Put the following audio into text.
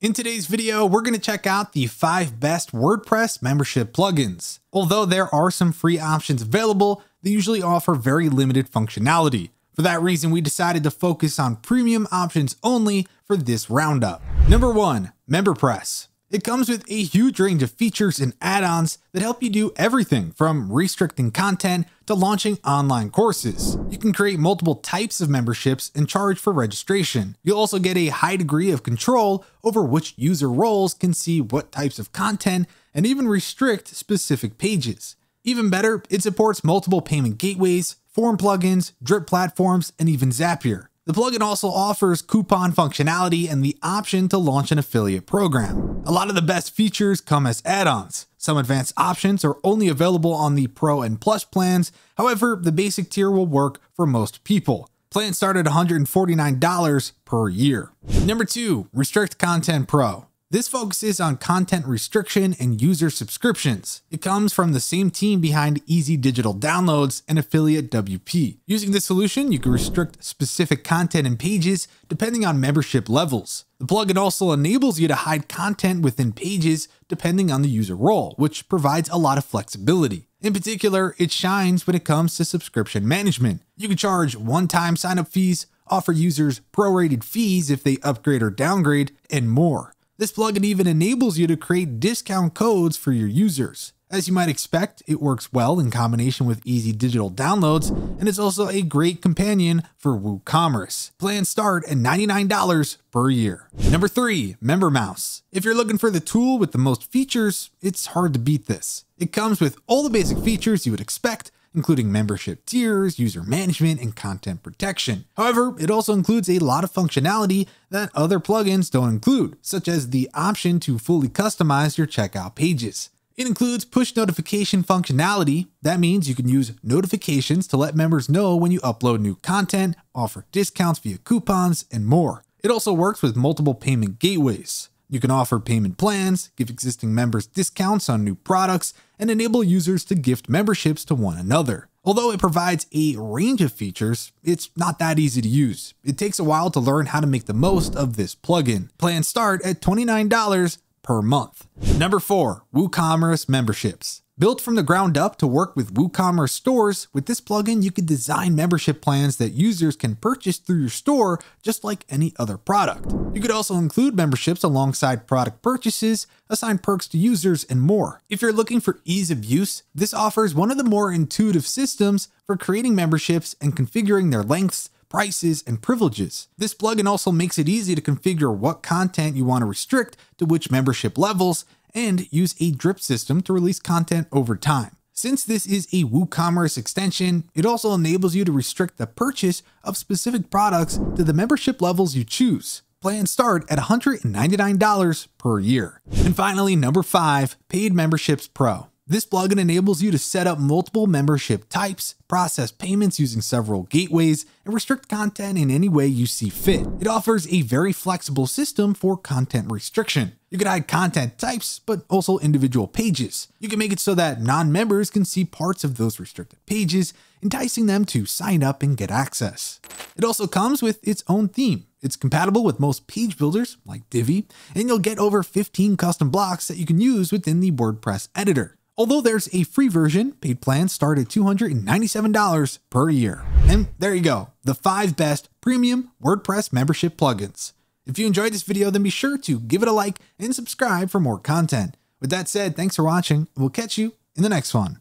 In today's video, we're going to check out the 5 best WordPress membership plugins. Although there are some free options available, they usually offer very limited functionality. For that reason, we decided to focus on premium options only for this roundup. Number 1. MemberPress. It comes with a huge range of features and add-ons that help you do everything from restricting content to launching online courses. You can create multiple types of memberships and charge for registration. You'll also get a high degree of control over which user roles can see what types of content and even restrict specific pages. Even better, it supports multiple payment gateways, form plugins, drip platforms, and even Zapier. The plugin also offers coupon functionality and the option to launch an affiliate program. A lot of the best features come as add-ons. Some advanced options are only available on the Pro and Plus plans, however, the basic tier will work for most people. Plans start at $149 per year. Number 2. Restrict Content Pro. This focuses on content restriction and user subscriptions. It comes from the same team behind Easy Digital Downloads and Affiliate WP. Using this solution, you can restrict specific content and pages depending on membership levels. The plugin also enables you to hide content within pages depending on the user role, which provides a lot of flexibility. In particular, it shines when it comes to subscription management. You can charge one-time sign-up fees, offer users prorated fees if they upgrade or downgrade, and more. This plugin even enables you to create discount codes for your users. As you might expect, it works well in combination with easy digital downloads, and it's also a great companion for WooCommerce. Plans start at $99 per year. Number 3. MemberMouse. If you're looking for the tool with the most features, it's hard to beat this. It comes with all the basic features you would expect, including membership tiers, user management, and content protection. However, it also includes a lot of functionality that other plugins don't include, such as the option to fully customize your checkout pages. It includes push notification functionality. That means you can use notifications to let members know when you upload new content, offer discounts via coupons, and more. It also works with multiple payment gateways. You can offer payment plans, give existing members discounts on new products, and enable users to gift memberships to one another. Although it provides a range of features, it's not that easy to use. It takes a while to learn how to make the most of this plugin. Plans start at $29 per month. Number 4. WooCommerce Memberships. Built from the ground up to work with WooCommerce stores, with this plugin you can design membership plans that users can purchase through your store just like any other product. You could also include memberships alongside product purchases, assign perks to users, and more. If you're looking for ease of use, this offers one of the more intuitive systems for creating memberships and configuring their lengths, prices, and privileges. This plugin also makes it easy to configure what content you want to restrict to which membership levels and use a drip system to release content over time. Since this is a WooCommerce extension, it also enables you to restrict the purchase of specific products to the membership levels you choose. Plans start at $199 per year. And finally, number 5, Paid Memberships Pro. This plugin enables you to set up multiple membership types, process payments using several gateways, and restrict content in any way you see fit. It offers a very flexible system for content restriction. You can hide content types, but also individual pages. You can make it so that non-members can see parts of those restricted pages, enticing them to sign up and get access. It also comes with its own theme. It's compatible with most page builders, like Divi, and you'll get over 15 custom blocks that you can use within the WordPress editor. Although there's a free version, paid plans start at $297 per year. And there you go, the five best premium WordPress membership plugins. If you enjoyed this video, then be sure to give it a like and subscribe for more content. With that said, thanks for watching, we'll catch you in the next one.